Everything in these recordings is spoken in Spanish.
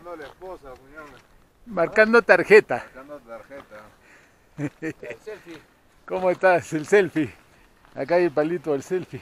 Marcando la esposa. Marcando tarjeta. Marcando tarjeta. El selfie. ¿Cómo estás? El selfie. Acá hay el palito del selfie.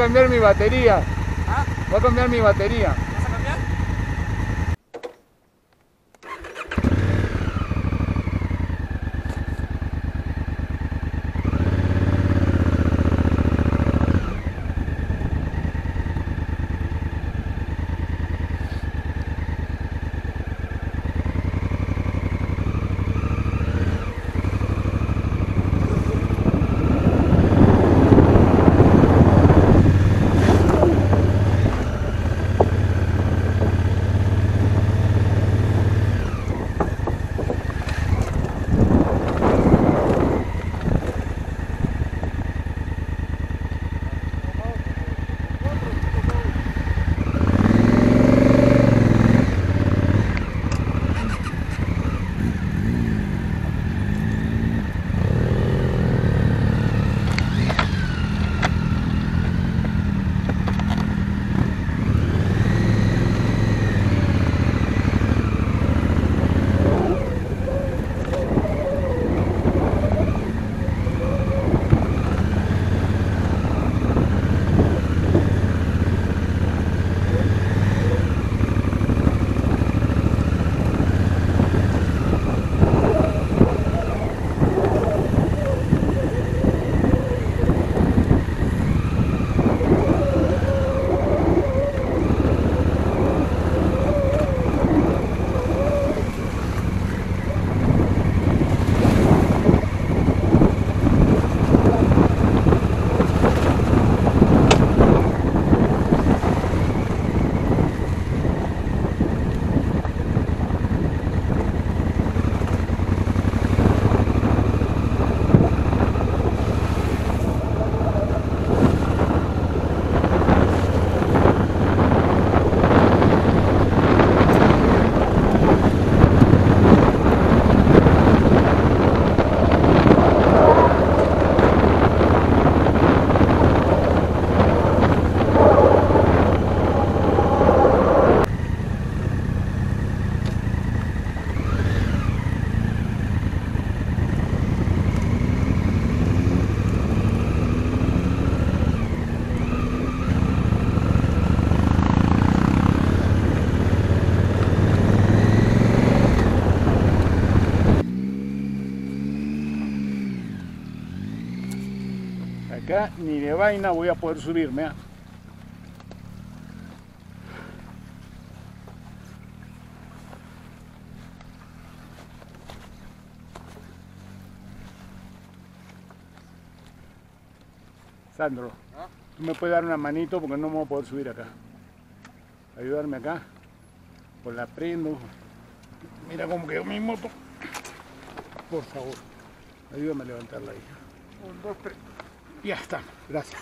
Cambiar mi batería. ¿Ah? Voy a cambiar mi batería. Ni de vaina voy a poder subirme. Sandro, ¿Ah? ¿tú me puedes dar una manito porque no me voy a poder subir acá? Ayudarme acá. Pues la prendo. Mira cómo quedó mi moto. Por favor, ayúdame a levantarla ahí. Un, dos, tres. Ya está, gracias.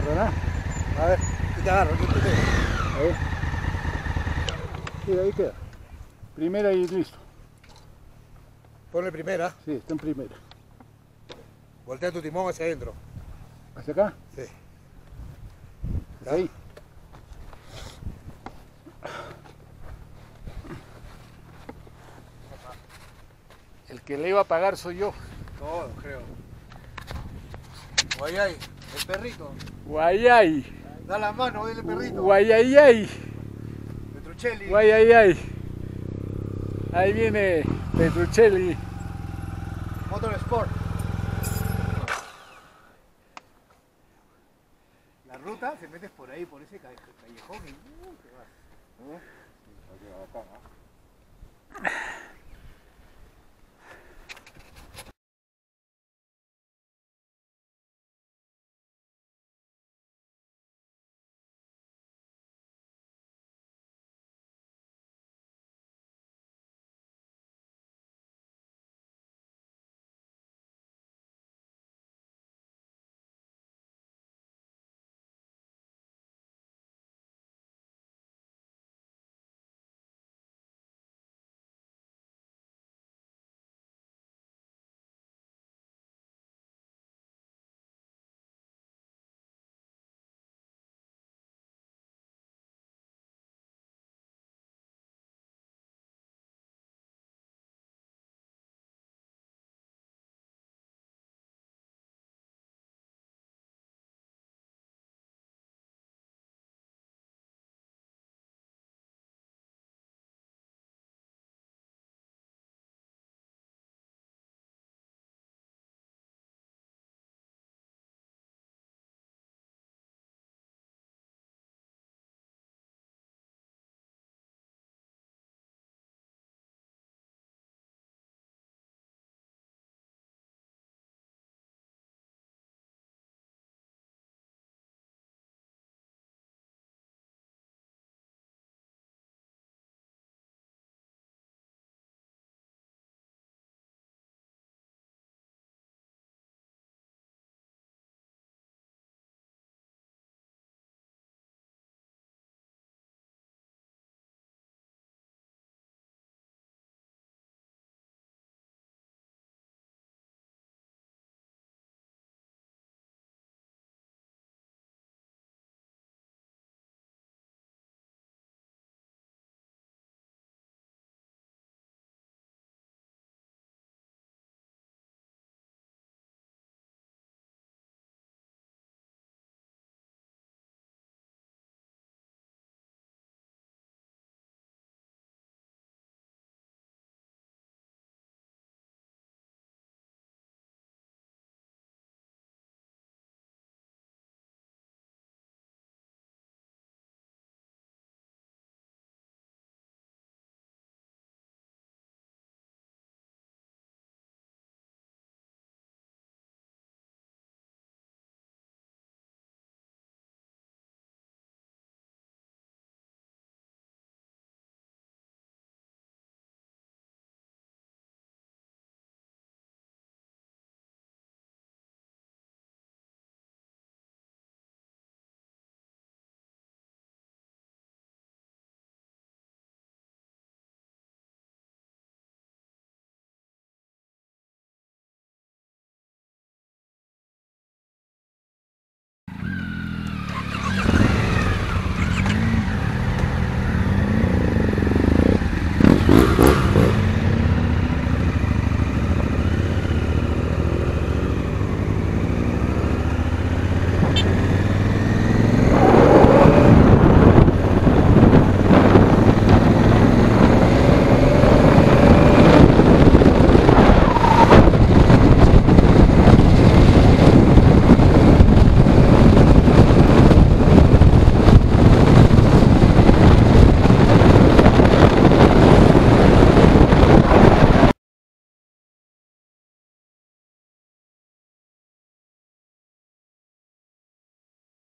Agarro, ¿no? A ver, y te agarro, yo te tengo. Ahí. Ahí queda. Primera y listo. Ponle primera, Sí, está en primera. voltea tu timón hacia adentro. ¿Hacia acá? Sí. Ahí. El que le iba a pagar soy yo. Todo, creo. Guayay, el perrito. Guayay. Da la mano, dile perrito. Guayayay. Petruccelli. Guayayay. Ahí viene Petruccelli. Motorsport.